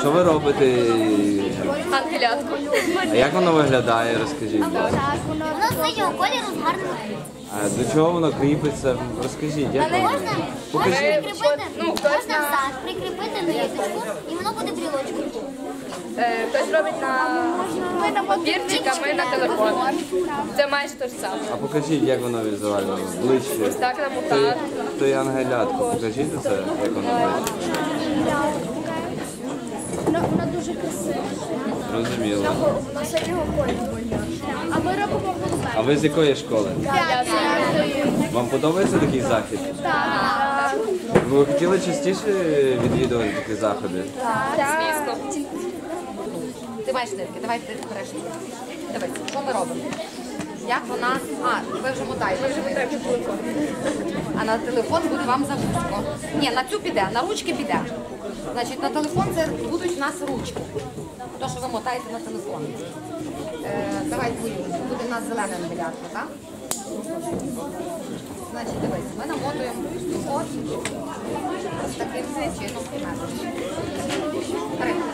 Що ви робите? Ангелятку. А як воно виглядає? Розкажіть. будь ласка. Воно синього кольору з гарним. А до чого воно кріпиться? Розкажіть, як воно? Можна, можна Покажіть. прикріпити, Ну, можна хтось на- взад, прикріпити ниточку, і воно буде брілочкою. Е, Хтось робить на папірчик, а ми на телефон. Це майже те ж саме. А покажіть, як воно візуально ближче. Так Той, намотати. той ангелятко, покажіть це, як воно ближче. Дуже синього кольору. А ми робимо. А ви з якої школи? Вам подобається такий захід? Так. Ви хотіли частіше відвідувати такі заходи? Звісно. Ти маєш нитки, давай ти береш. Дивись, що ми робимо? Як вона. А, ви вже мотаєте. Ми вже потрібно телефон. А на телефон буде вам загрузко. Ні, на цю піде, на ручки піде. Значить, на телефон це будуть у нас ручки. То, що ви мотаєте на телефон. Е, давай. Буде в нас зелена ангелятка, так? Значить, дивись, ми намотуємо от ось таким чином.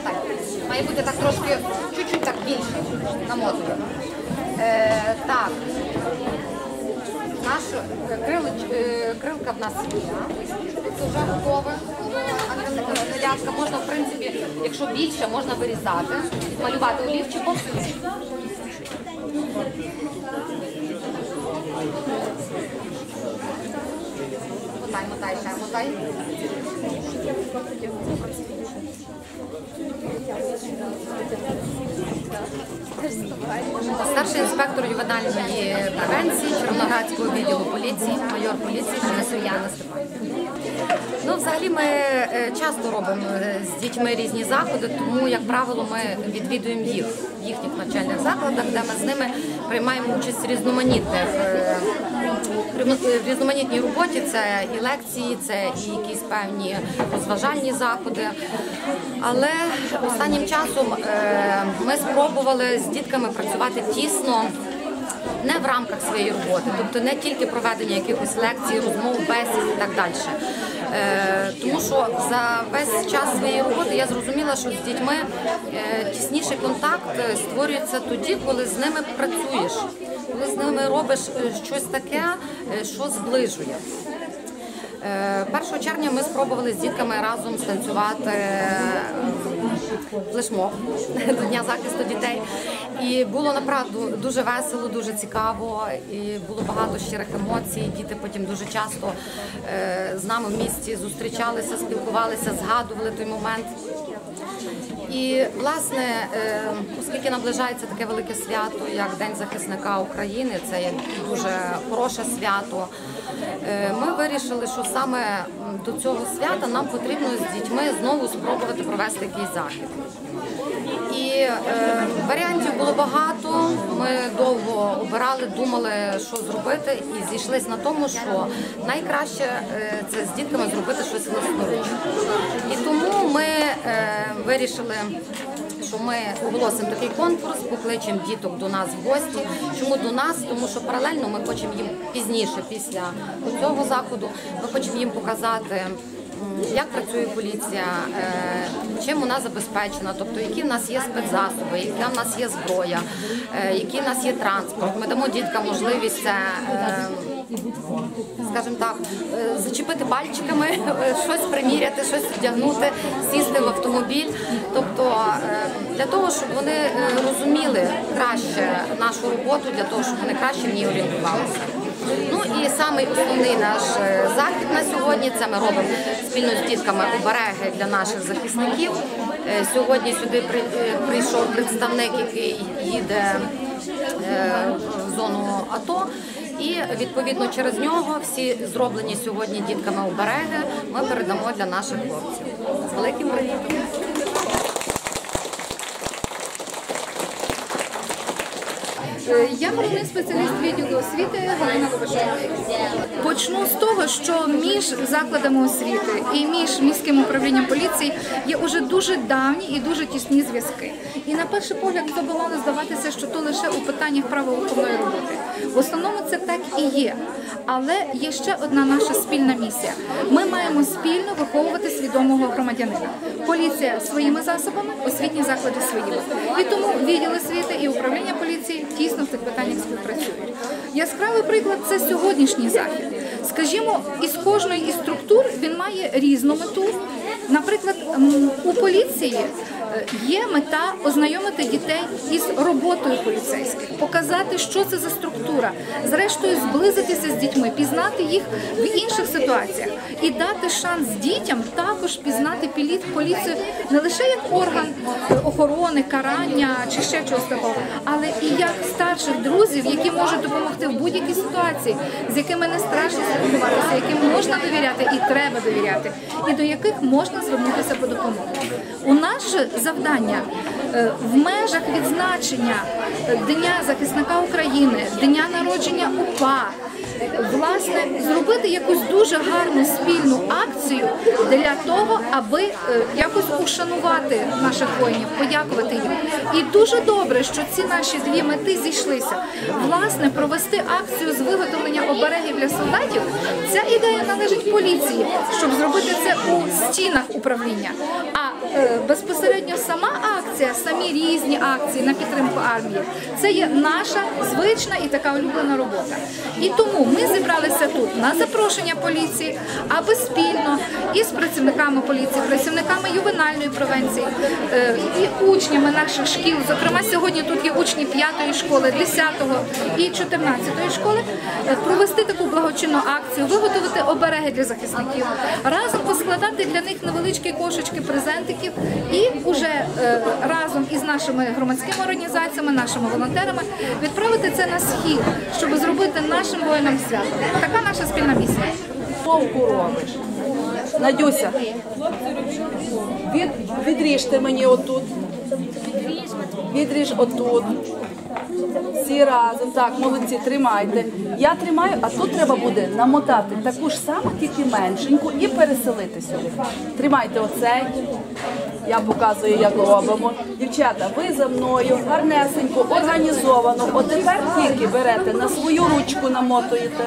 Так. Має бути так трошки, чуть-чуть так більше намотуємо. Е, так, наш е, е, крилка в нас є. Це вже готове. Ангелятка можна, в принципі, якщо більше, можна вирізати, малювати олівчиком. Мотай, мотай, ще мотай. Старший інспектор ювенальної превенції Чорноградського відділу поліції, майор поліції Денисов Яна Степанівна. Ну, взагалі, ми е, часто робимо е, з дітьми різні заходи, тому, як правило, ми відвідуємо їх їхніх навчальних закладах, де ми з ними приймаємо участь в різноманітних е, в різноманітній роботі. Це і лекції, це і якісь певні розважальні заходи. Але останнім часом е, ми спробували з дітками працювати тісно не в рамках своєї роботи, тобто не тільки проведення якихось лекцій, розмов, бесід і так далі. Е, тому що за весь час своєї роботи я зрозуміла, що з дітьми е, тісніший контакт е, створюється тоді, коли з ними працюєш, коли з ними робиш щось таке, що зближує. Е, 1 червня ми спробували з дітками разом станцювати е, флешмоб до Дня захисту дітей. І було направду дуже весело, дуже цікаво, і було багато щирих емоцій. Діти потім дуже часто е, з нами в місті зустрічалися, спілкувалися, згадували той момент. І власне, е, оскільки наближається таке велике свято, як День захисника України, це дуже хороше свято. Е, Ми вирішили, що саме до цього свята нам потрібно з дітьми знову спробувати провести якийсь захід. І е, варіантів було багато. Ми довго обирали, думали, що зробити, і зійшлися на тому, що найкраще е, це з дітками зробити щось власноруч. І тому ми е, вирішили. Що ми оголосимо такий конкурс, покличемо діток до нас в гості. Чому до нас? Тому що паралельно ми хочемо їм пізніше, після цього заходу, ми хочемо їм показати як працює поліція, е, чим вона забезпечена, тобто які в нас є спецзасоби, яка в нас є зброя, е, який в нас є транспорт. Ми дамо діткам можливість це. Скажімо так, е, зачепити пальчиками, е, щось приміряти, щось вдягнути, сісти в автомобіль. Тобто е, для того, щоб вони розуміли краще нашу роботу, для того, щоб вони краще в ній орієнтувалися. Ну і самий основний наш захід на сьогодні це ми робимо спільно з дітками обереги для наших захисників. Сьогодні сюди при- прийшов представник, який їде в зону АТО. І відповідно через нього всі зроблені сьогодні дітками обереги ми передамо для наших хлопців. Великим привітом. Я головний спеціаліст відділу освіти Галина Лобашова. Почну з того, що між закладами освіти і між міським управлінням поліції є уже дуже давні і дуже тісні зв'язки. І на перший погляд то було не здаватися, що то лише у питаннях правоохоронної роботи. В основному це так і є. Але є ще одна наша спільна місія. Ми маємо спільно виховувати свідомого громадянина. Поліція своїми засобами, освітні заклади своїми. І тому відділ освіти і управління поліції тісно в цих питаннях співпрацюють. Яскравий приклад це сьогоднішній захід. Скажімо, із кожної із структур він має різну мету. Наприклад, у поліції є мета ознайомити дітей із роботою поліцейських, показати, що це за структура, зрештою зблизитися з дітьми, пізнати їх в інших ситуаціях і дати шанс дітям також пізнати поліцію не лише як орган е, охорони, карання чи ще чогось такого, але і як старших друзів, які можуть допомогти в будь-якій ситуації, з якими не страшно спілкуватися, яким можна довіряти і треба довіряти, і до яких можна звернутися по допомогу. У нас же завдання е, в межах відзначення е, Дня захисника України, дня народження УПА. Власне, зробити якусь дуже гарну спільну акцію для того, аби е, якось ушанувати наших воїнів, подякувати їм. І дуже добре, що ці наші дві мети зійшлися. Власне, провести акцію з виготовлення оберегів для солдатів. Ця ідея належить поліції, щоб зробити це у стінах управління. А безпосередньо сама акція, самі різні акції на підтримку армії, це є наша звична і така улюблена робота. І тому ми зібралися тут на запрошення поліції, аби спільно із працівниками поліції, працівниками ювенальної превенції е, і учнями наших шкіл. Зокрема, сьогодні тут є учні 5-ї школи, 10-го і 14-ї школи, е, провести таку благочинну акцію, виготовити обереги для захисників, разом поскладати для них невеличкі кошечки презентиків і уже е, разом із нашими громадськими організаціями, нашими волонтерами відправити це на схід, щоб зробити нашим воїнам свято. Така наша спільна місія. Вовку робиш. Надюся, від, відріжте мені отут. Відріж отут. Всі разом. Так, молодці, тримайте. Я тримаю, а тут треба буде намотати таку ж саму, тільки меншеньку, і переселити сюди. Тримайте оцей. Я показую, як робимо. Дівчата, ви за мною гарнесенько, організовано. От тепер тільки берете на свою ручку намотуєте.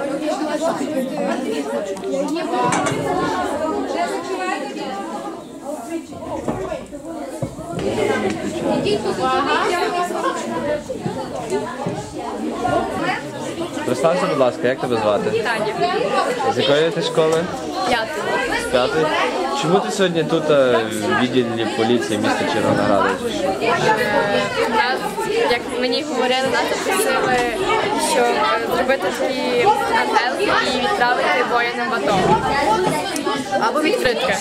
Представся, будь ласка, як тебе звати? Таня. З якої ти школи? П'ятий. З п'ятої? Чому ти сьогодні тут е, в відділі поліції міста Червонограда? Нас, як мені говорили, нас запросили, щоб зробити такі ангелки і відправити воїнам в АТО. Або відкритки.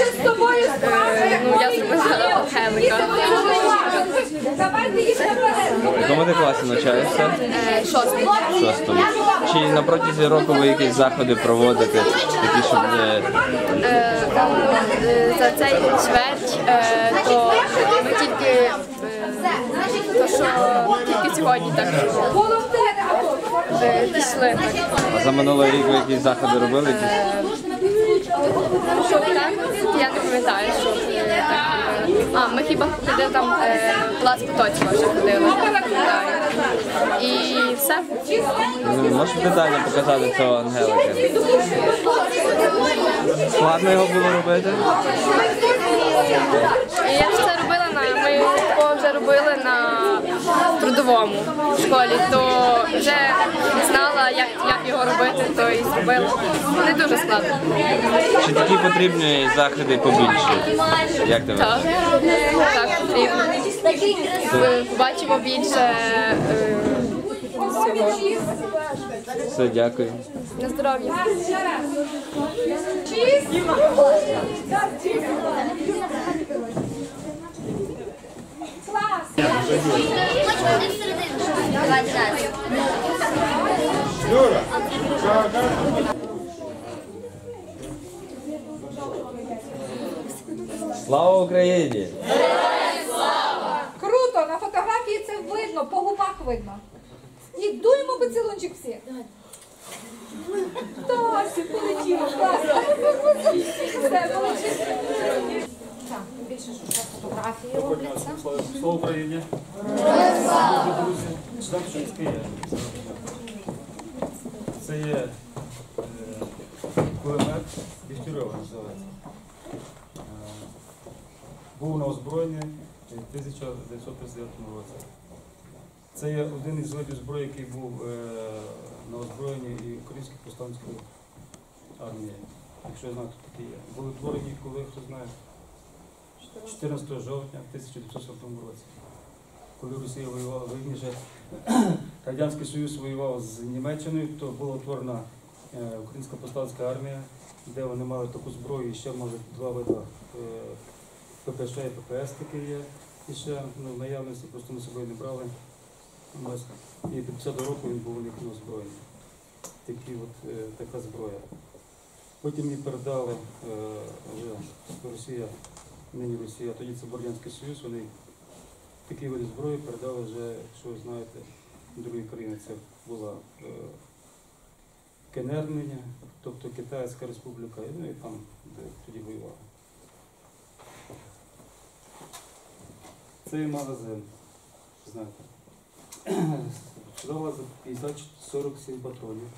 Е, ну, я зробила ангелика. В якому ти класі навчаєшся? Е, Шостий. Шостому. Чи на протязі року ви якісь заходи проводите, такі, щоб е, Е, е, За цей чверть, е, то ми тільки, е, то що тільки сьогодні так е, пішли. а за минулий рік ви якісь заходи робили? Якісь? Що так? Я не пам'ятаю, що е. А, ми хіба ходили там е, Влас Потоцького вже ходили. І все. Можеш детально показати цього ангелика? Складно його було робити? Я ж це робила на ми такого вже робили на трудовому в школі, то вже знала, як, як його робити, то і зробила. Не дуже складно. Чи такі потрібні заходи побільше? Як ти Так, так потрібно. Ми Побачимо більше е, всього. Все, дякую. На здоров'я. Слава Україні! Круто, на фотографії це видно, по губах видно. І дуємо поцілунчик всі. Так, всі полетіло, класно. Все, молодці. Більше що фотографії робляться. Слава Україні! Це є е, кулемет Дігтярьова називається. Е, Був на озброєнні в 1939 році. Це є один із видів зброї, який був е, на озброєнні і Української повстанської армії. Якщо я знаю, хто такі є. Були творені, коли хто знає, 14 жовтня 1940 році, коли Росія воювала, вірніше, Радянський Союз воював з Німеччиною, то була утворена е, Українська повстанська армія, де вони мали таку зброю, і ще може два види е, ППШ і ППС таке є. І ще ну, в наявності просто ми собою не брали. І до 50 року він був у них на озброєнні. Такі от, е, така зброя. Потім її передали е, вже Росія нині Росія, тоді це був Радянський Союз, вони такі види зброї передали вже, якщо ви знаєте, другі країни. Це була е, нині, тобто Китайська Республіка, ну і там, де тоді воювали. Це є магазин, знаєте. Влазить 50-47 патронів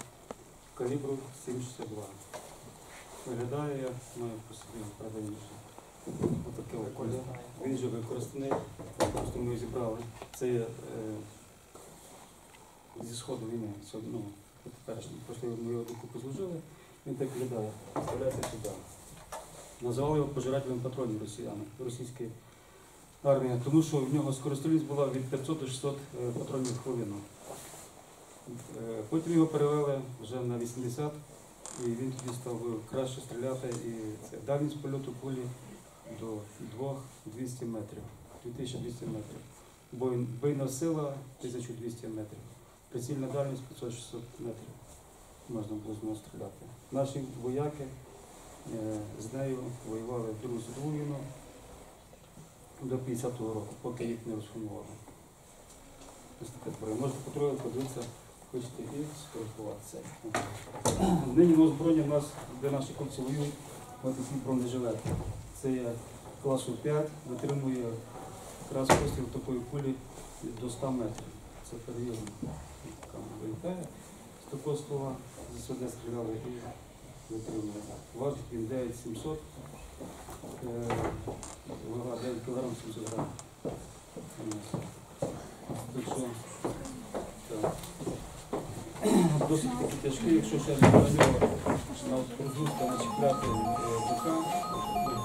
калібру 7,62. Виглядає, я маю по собі правильніше. Отаке около. Він вже використаний, просто ми зібрали. Це є е, зі сходу війни. Ну, теперішній. Просто ми його докупи зложили, він так виглядає. Вставляється сюди. Назвали його пожирателем патронів росіяни, російської армії, тому що в нього скорострільність була від 500 до 600 е, патронів в хвилину. Е, Потім його перевели вже на 80, і він тоді став краще стріляти. І це дальність польоту кулі до 2-200 метрів, 2200 метрів. Бой- Бойна сила 1200 метрів. Прицільна дальність 500-600 метрів. Можна було з нього стріляти. Наші вояки е, з нею воювали Другу світову війну до 50-го року, поки їх не розформували. Можете потрогати, подивитися, хочете і скористуватися. Нині на озброєнні в нас, де наші хлопці воюють, ось такі бронежилети. Це є класу 5, витримує якраз постріл такої кулі до 100 метрів. Це перевірено. Вилітає з такого ствола, з сюди стріляли і витримує. Важить він 9700, е, вага 9 кг 700 грам. Так що, так. Досить таки тяжкий, якщо ще нього на продукта начіпляти е, бока.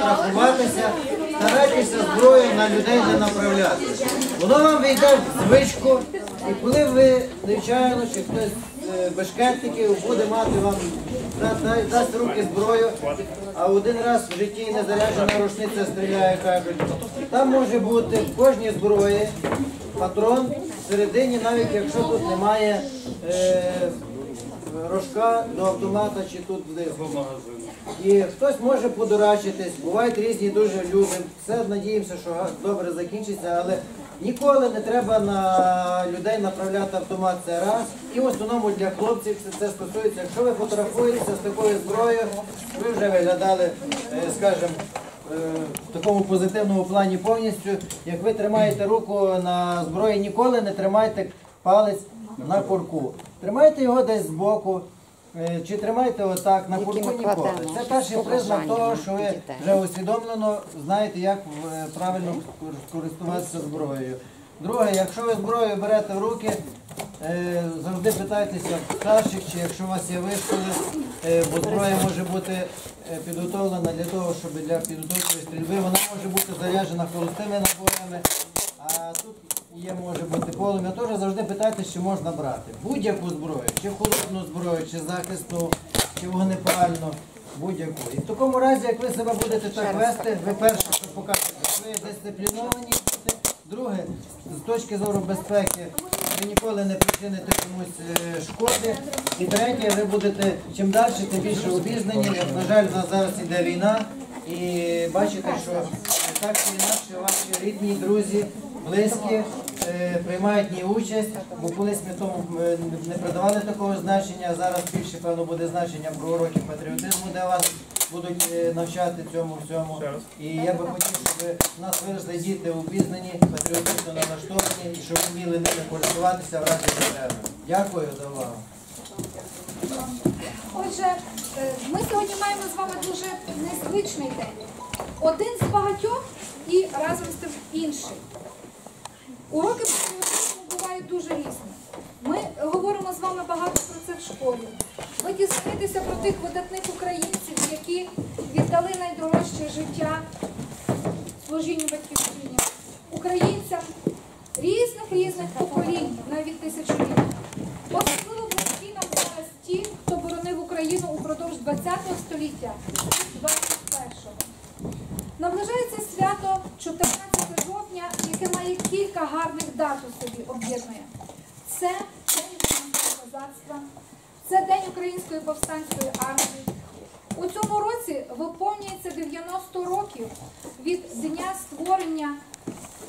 Чи старайтеся зброю на людей не направляти. Воно вам війде в звичку, і коли ви, звичайно, чи хтось е, бешкетників буде мати вам, да- да- дасть руки зброю, а один раз в житті не заряджена рушниця стріляє, кажуть, там може бути в кожній зброї патрон всередині, навіть якщо тут немає е, рожка до автомата чи тут знизу. І хтось може подурачитись, бувають різні дуже люди. Все надіємося, що добре закінчиться, але ніколи не треба на людей направляти автомат. Це раз. І в основному для хлопців це, це стосується. Якщо ви фотографуєтеся з такою зброєю, ви вже виглядали, е, скажімо, е, в такому позитивному плані повністю. Як ви тримаєте руку на зброї, ніколи не тримайте палець на курку. Тримайте його десь збоку. е, Чи тримайте отак на курку ніколи. Це перший признак того, що ви вже усвідомлено знаєте, як е, правильно користуватися зброєю. Друге, якщо ви зброю берете в руки, е, завжди питайтеся старших, чи якщо у вас є вишколи, е, бо зброя може бути е, підготовлена для того, щоб для підготовки стрільби вона може бути заряджена холостими набоями, а тут є може бути полум'я. Теж завжди питайтеся, чи можна брати будь-яку зброю, чи холодну зброю, чи захисну, чи вогнепальну, будь-яку. І в такому разі, як ви себе будете так вести, ви перше, що покажете, що ви дисципліновані. Друге, з точки зору безпеки, ви ніколи не причините комусь е, шкоди. І третє, ви будете чим далі, тим більше обізнані. На жаль, у нас зараз іде війна, і бачите, що так чи інакше ваші рідні, друзі, близькі приймають в ній участь, бо колись ми тому е, не придавали такого значення, а зараз більше, певно, буде значення про уроки патріотизму, де вас будуть е, навчати цьому всьому. І я би хотів, щоб у нас виросли діти обізнані, патріотично налаштовані, і щоб вміли ними користуватися в разі потреби. Дякую за увагу. Отже, е, ми сьогодні маємо з вами дуже незвичний день. Один з багатьох і разом з тим інший. Уроки патріотизму бувають дуже різні. Ми говоримо з вами багато про це в школі. Ви дізнаєтеся про тих видатних українців, які віддали найдорожче життя служінню батьківщині, українцям різних різних поколінь, навіть тисячоліть. Особливо близькі нам зараз ті, хто боронив Україну упродовж ХХ століття 21-го. Наближається свято 14 жовтня, яке має кілька гарних дат у собі об'єднує. Це День українського козацтва, це День Української повстанської армії. У цьому році виповнюється 90 років від дня створення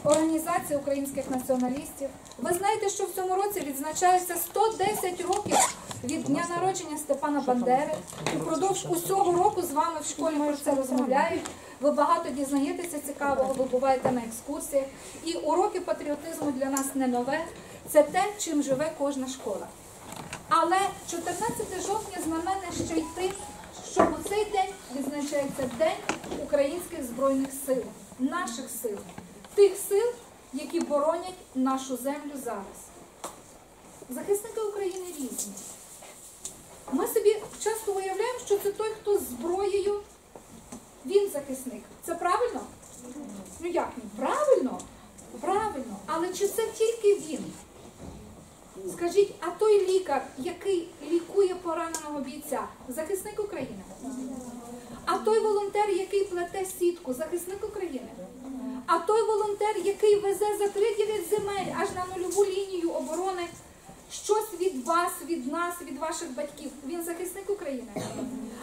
Організації українських націоналістів. Ви знаєте, що в цьому році відзначається 110 років від дня народження Степана Бандери. Упродовж усього року з вами в школі про це розмовляють. Ви багато дізнаєтеся цікавого, ви буваєте на екскурсіях. І уроки патріотизму для нас не нове. Це те, чим живе кожна школа. Але 14 жовтня знамене ще й тим, що у цей день відзначається День українських збройних сил, наших сил, тих сил, які боронять нашу землю зараз. Захисники України різні. Ми собі часто уявляємо, що це той, хто зброєю, він захисник. Це правильно? Ну як ні? Правильно? Правильно. Але чи це тільки він? Скажіть, а той лікар, який лікує пораненого бійця, захисник України? А той волонтер, який плете сітку, захисник України? А той волонтер, який везе за 3-9 земель аж на нульову лінію оборони щось від вас, від нас, від ваших батьків, він захисник України?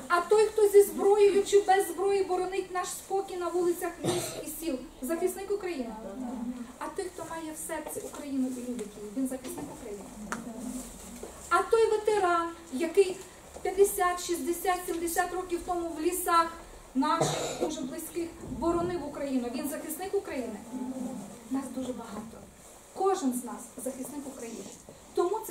А той, хто зі зброєю чи без зброї боронить наш спокій на вулицях міст і сіл, захисник України? А той, хто має в серці Україну і любить її, він захисник України? А той ветеран, який 50, 60, 70 років тому в лісах наших дуже близьких боронив Україну, він захисник України? Нас дуже багато. Кожен з нас захисник України.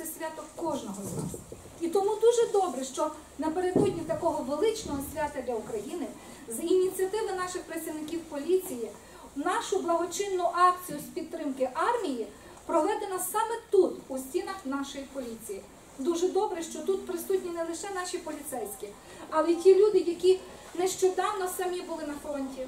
Це свято кожного з нас. І тому дуже добре, що напередодні такого величного свята для України з ініціативи наших працівників поліції нашу благочинну акцію з підтримки армії проведена саме тут, у стінах нашої поліції. дуже добре, що тут присутні не лише наші поліцейські, але й ті люди, які нещодавно самі були на фронті,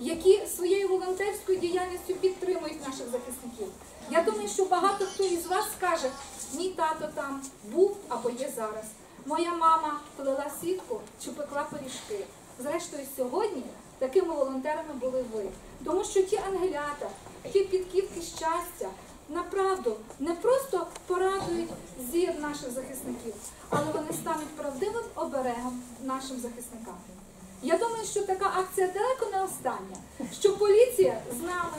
які своєю волонтерською діяльністю підтримують наших захисників. Я думаю, що багато хто із вас скаже, мій тато там був або є зараз. Моя мама плела сітку чи пекла пиріжки. Зрештою, сьогодні такими волонтерами були ви. Тому що ті ангелята, ті підківки щастя, направду не просто порадують зір наших захисників, але вони стануть правдивим оберегом нашим захисникам. Я думаю, що така акція далеко не остання, що поліція з нами,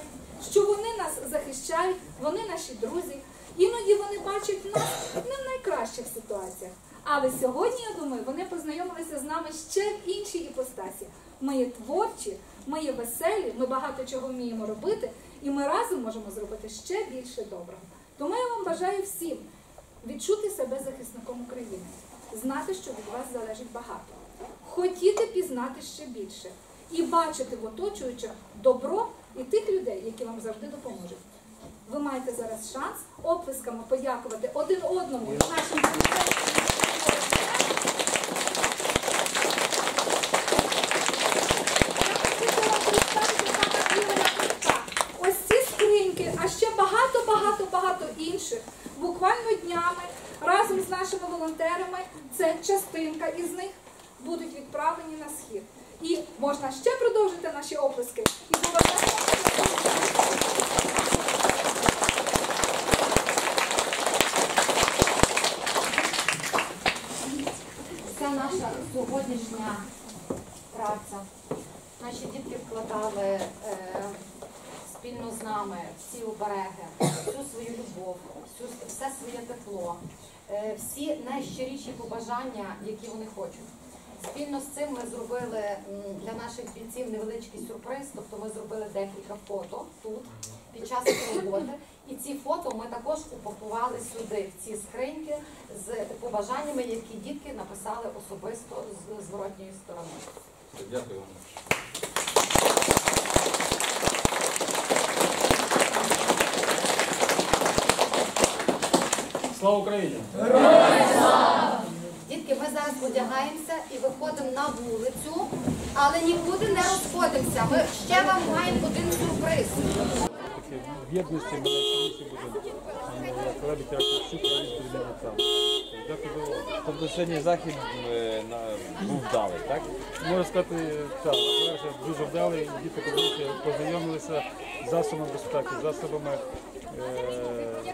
що вони нас захищають, вони наші друзі. Іноді вони бачать нас не в найкращих ситуаціях. Але сьогодні, я думаю, вони познайомилися з нами ще в іншій іпостасі. Ми є творчі, ми є веселі, ми багато чого вміємо робити, і ми разом можемо зробити ще більше доброго. Тому я вам бажаю всім відчути себе захисником України, знати, що від вас залежить багато, хотіти пізнати ще більше і бачити в оточуючих добро і тих людей, вам завжди допоможуть. Ви маєте зараз шанс оплесками подякувати один одному нашим. Ось ці скриньки, а ще багато, багато, багато інших. Буквально днями разом з нашими волонтерами, це частинка із них, будуть відправлені на схід. І можна ще продовжити наші оплески і поважати. Це наша сьогоднішня праця. Наші дітки вкладали е, спільно з нами всі обереги, всю свою любов, всю, все своє тепло, е, всі найщиріші побажання, які вони хочуть. Спільно з цим ми зробили для наших бійців невеличкий сюрприз, тобто ми зробили декілька фото тут під час роботи. І ці фото ми також упакували сюди, в ці скриньки, з побажаннями, які дітки написали особисто з зворотньої сторони. Дякую вам. Слава Україні! Дітки, ми зараз одягаємося і виходимо на вулицю, але нікуди не розходимося. Ми ще вам маємо один сюрприз. В єдності ми будемо. Тобто сьогодні захід е, був вдалий, так? Можна сказати, так, дуже вдалий, діти подивилися, познайомилися з засобами безпеки, засобами, е,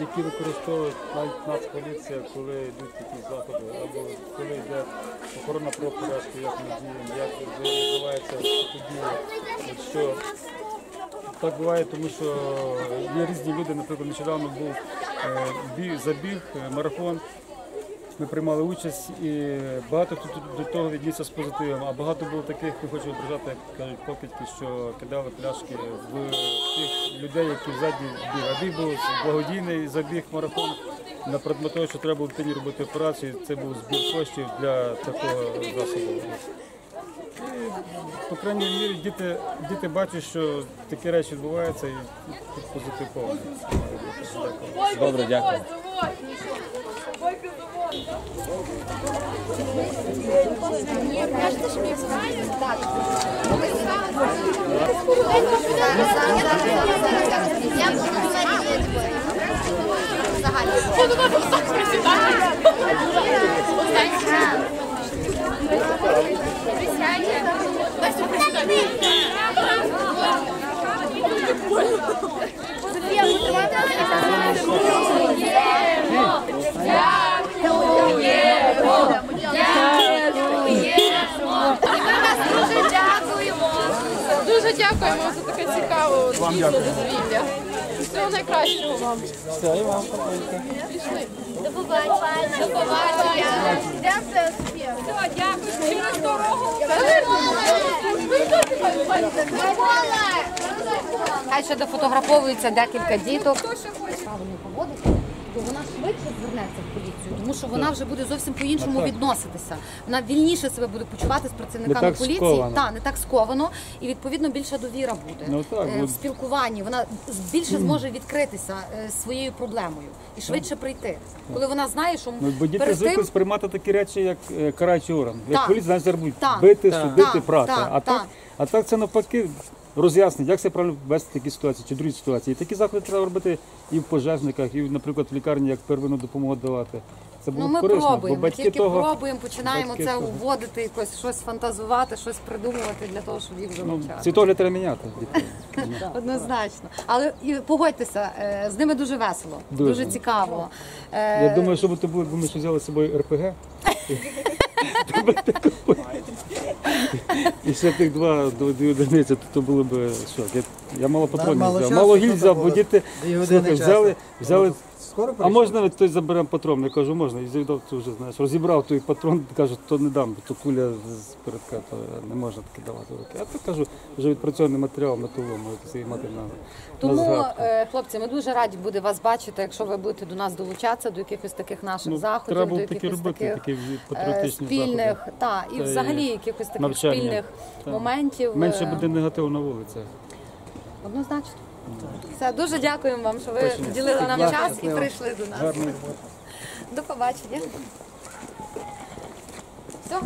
які використовують навіть Нацполіція, коли йдуть такі заходи, або коли йде охорона правопорядку, як ми діємо, як відбувається подія. Що так буває, тому що є різні люди, наприклад, нещодавно був е, забіг, е, марафон. Ми приймали участь і багато хто до того віднісся з позитивом, а багато було таких, не хочу ображати, як кажуть покидьки, що кидали пляшки в тих людей, які ззаді біг. А був благодійний забіг марафон на предмет того, що треба було дитині робити операцію. Це був збір коштів для такого засобу. По крайній мірі, діти, діти бачать, що такі речі відбуваються і тут позитив повний. Добре, дякую. Я буду говорити. Дуже дякуємо за таке цікаве дійсно дозвілля. Всього найкращого вам. До побачення. До побачення. Все, дякую. Через дорогу. Хай ще дофотографовується декілька діток. Правильно поводиться. То вона швидше звернеться в поліцію, тому що вона вже буде зовсім по-іншому відноситися. Вона вільніше себе буде почувати з працівниками Не так поліції. сковано. Та, не так сковано, і відповідно більша довіра буде Ну, так, Е, в спілкуванні. Вона з- більше зможе відкритися е, своєю проблемою і швидше прийти, коли вона знає, що Ну, бо діти перед звикли тим сприймати такі речі, як е, караючий орган. Як Так. поліція, значить, зараз будуть Так. бити, Так. судити, Так, прати. так, а, так, так. а так це навпаки роз'яснить, як себе правильно вести в такі ситуації чи другі ситуації. І такі заходи треба робити і в пожежниках, і, наприклад, в лікарні, як первинну допомогу давати. Це було Ну, ми корисно, пробуємо, бо батьки тільки того. пробуємо, починаємо батьки це того. уводити, якось щось фантазувати, щось придумувати для того, щоб їх Ну, залучати. світогляд треба міняти. дітей. Однозначно. Але і погодьтеся, е, з ними дуже весело, дуже, Дуже. цікаво. Е, Я думаю, що то було, якби ми ще взяли з собою РПГ. І ще тих два дві одиниці, то, то було б шок. Я, я мало патронів мало взяв. часу, Мало то гіль взяв, бо діти дві години слухай, часу. взяли, взяли. Скоро А можна хтось заберемо патрон? Я кажу, можна. І завдав ти вже знаєш, розібрав той патрон, кажу, то не дам, бо то куля з передка, то не можна таке давати в руки. А то кажу, вже відпрацьований матеріал металом, можете собі мати на, на Тому, згадку. е, хлопці, ми дуже раді буде вас бачити, якщо ви будете до нас долучатися, до якихось таких наших Ну, заходів, треба до було такі якихось робити, таких такі е, патріотичні спільних, заходи. та, і Та, і взагалі якихось таких навчання. спільних Та. моментів. Менше е, буде негативу на вулицях. Однозначно. Все, дуже дякуємо вам, що ви ділили нам час і прийшли до нас. До побачення. Все.